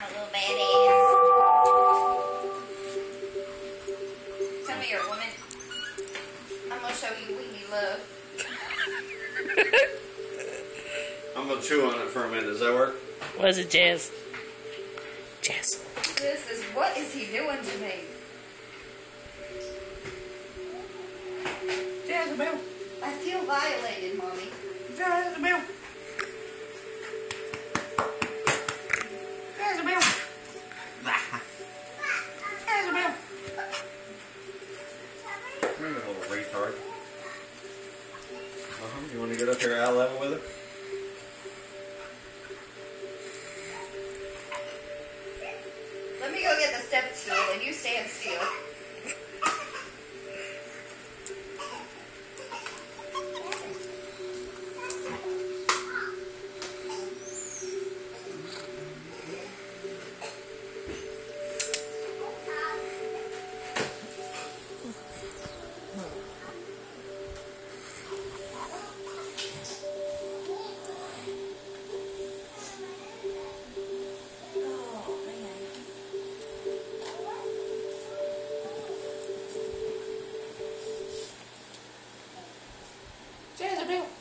A little badass. Come here, woman. I'm gonna show you weenie love. I'm gonna chew on it for a minute. Does that work? What is it, Jazz? Jazz. This is what is he doing to me? Jezebel. I feel violated, mommy. You want to get up here eye level with it? Let me go get the step stool and you stand still. 这个没有。